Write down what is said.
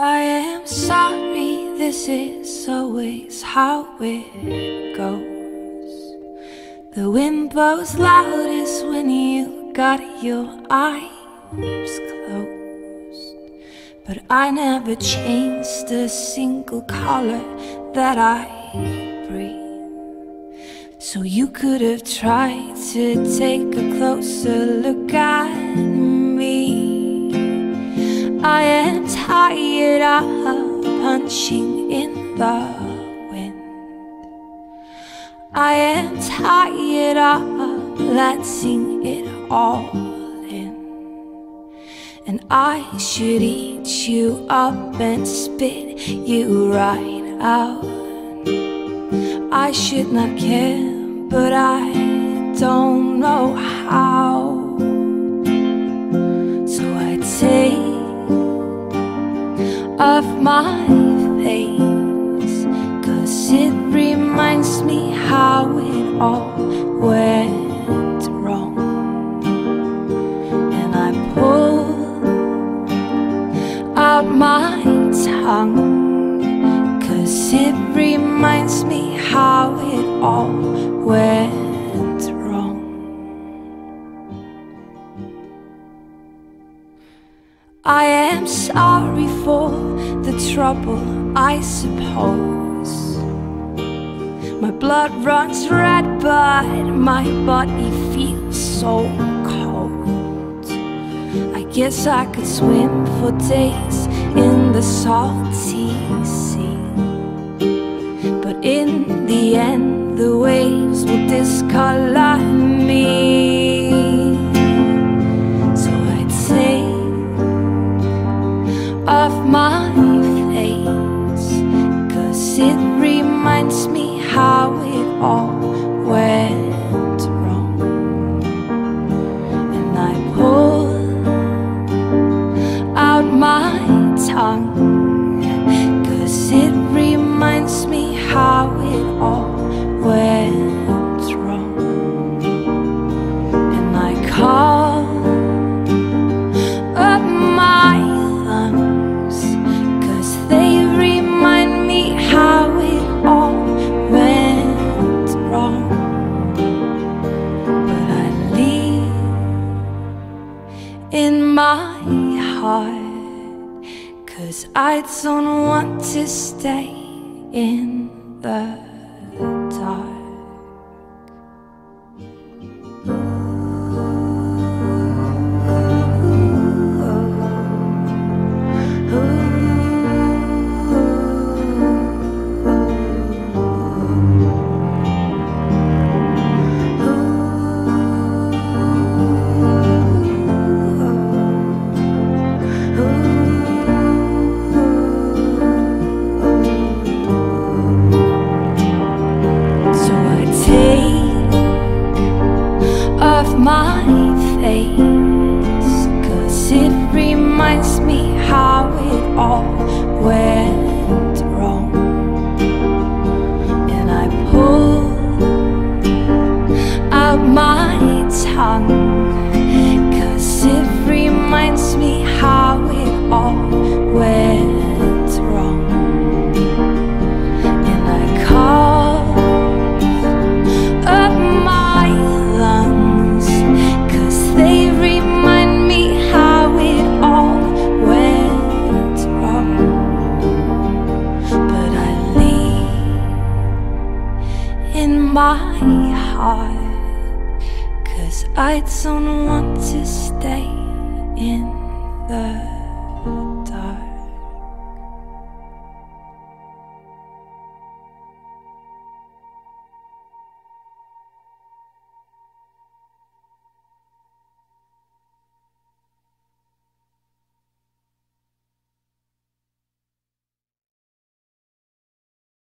I am sorry, this is always how it goes. The wind blows loudest when you got your eyes closed. But I never changed a single color that I breathe. So you could have tried to take a closer look at me. I am tired of punching in the wind. I am tired of letting it all in. And I should eat you up and spit you right out. I should not care, but I don't know how. Of my face Cause it reminds me how it all went wrong. And I pull out my tongue Cause it reminds me how it all went wrong. I am sorry for the trouble, I suppose. My blood runs red, but my body feels so cold. I guess I could swim for days in the salty sea. But in the end, the waves will discolor me. In my heart Cause I don't want to stay in the my face Cause it reminds me how it all went wrong. And I pull out my tongue Cause it reminds me how it all Cause I don't want to stay in the